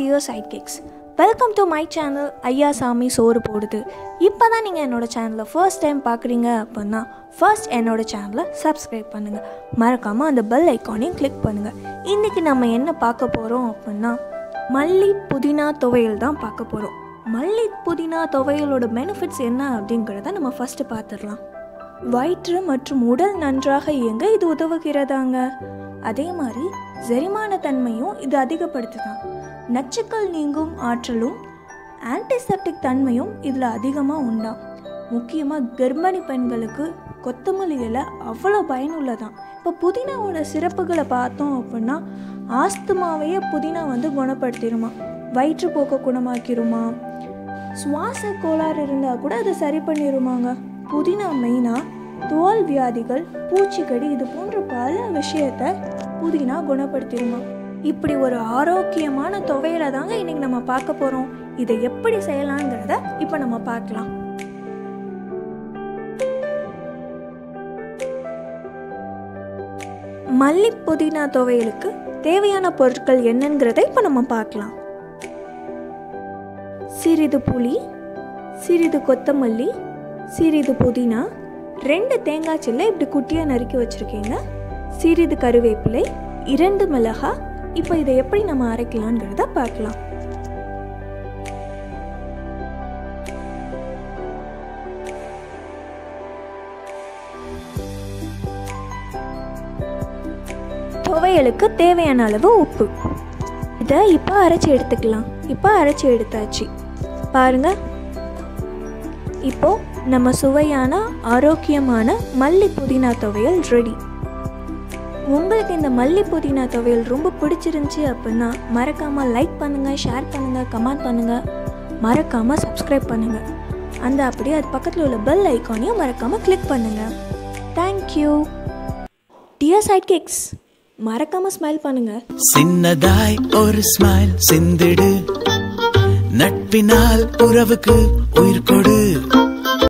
Dear side kicks welcome to my channel ஐயா சாமி சோறு போடுது இப்போ தான் நீங்கள் என்னோடய சேனலை ஃபர்ஸ்ட் டைம் பார்க்குறீங்க அப்படின்னா ஃபர்ஸ்ட் என்னோடய சேனலை சப்ஸ்கிரைப் பண்ணுங்கள் மறக்காமல் அந்த பெல் ஐக்கானையும் கிளிக் பண்ணுங்கள் இன்றைக்கி நம்ம என்ன பார்க்க போகிறோம் அப்படின்னா மல்லி புதினா துவையல் தான் பார்க்க போகிறோம் மல்லி புதினா துவையலோட பெனிஃபிட்ஸ் என்ன அப்படிங்கிறத நம்ம ஃபஸ்ட்டு பார்த்துடலாம் வயிற்று மற்றும் உடல் நன்றாக இயங்க இது உதவுகிறதாங்க. அதே மாதிரி செரிமான தன்மையும் இது அதிகப்படுத்துதான். நச்சுக்கள் நீங்கும் ஆற்றலும் ஆன்டிசெப்டிக் தன்மையும் இதில் அதிகமாக உண்டாம் முக்கியமாக கர்ப்பிணி பெண்களுக்கு கொத்தமல்லி இலை அவ்வளோ பயனுள்ளதான். இப்போ புதினாவோட சிறப்புகளை பார்த்தோம் அப்படின்னா ஆஸ்துமாவையே புதினா வந்து குணப்படுத்திடுமா வயிற்றுப்போக்கை குணமாக்கிருமா? சுவாச கோளாறு இருந்தால் கூட அதை சரி பண்ணிடுமாங்க புதினா மெயினாக தோல் வியாதிகள் பூச்சிக்கடி இது போன்ற பல விஷயத்த புதினா குணப்படுத்திடுமா இப்படி ஒரு ஆரோக்கியமான துவையலை தாங்க இன்னைக்கு நம்ம பார்க்க போகிறோம் இதை எப்படி செய்யலாங்கிறத இப்போ நம்ம பார்க்கலாம். மல்லி புதினா துவையலுக்கு தேவையான பொருட்கள் என்னங்கிறத இப்போ நம்ம பார்க்கலாம். சிறிது புளி சிறிது கொத்தமல்லி சிறிது புதினா ரெண்டு தேங்காய் சில்லை இப்படி குட்டியாக நறுக்கி வச்சுருக்கீங்க. சிறிது கருவேப்பிலை இரண்டு மிளகாய் இப்போ இதை எப்படி நம்ம அரைக்கலாங்கிறத பார்க்கலாம். துவையலுக்கு தேவையான அளவு உப்பு. இதை இப்போ அரைச்சி எடுத்துக்கலாம். இப்போ அரைச்சி எடுத்தாச்சு. பாருங்க. இப்போ நம்ம சுவையான ஆரோக்கியமான மல்லி புதினா துவையல் ரெடி உங்களுக்கு இந்த மல்லி புதினா துவையல் ரொம்ப பிடிச்சிருந்துச்சி அப்படின்னா மறக்காமல் லைக் பண்ணுங்கள் ஷேர் பண்ணுங்கள் கமெண்ட் பண்ணுங்கள் மறக்காமல் சப்ஸ்கிரைப் பண்ணுங்கள் அந்த அப்படியே அது பக்கத்தில் உள்ள பெல் ஐக்கானையும் மறக்காமல் கிளிக் பண்ணுங்கள் thank you dear side kicks மறக்காமல் ஸ்மைல் பண்ணுங்கள் சின்னதாய் ஒரு ஸ்மைல் சிந்திடு. நட்பினால் உறவுக்கு உயிர் கொடு.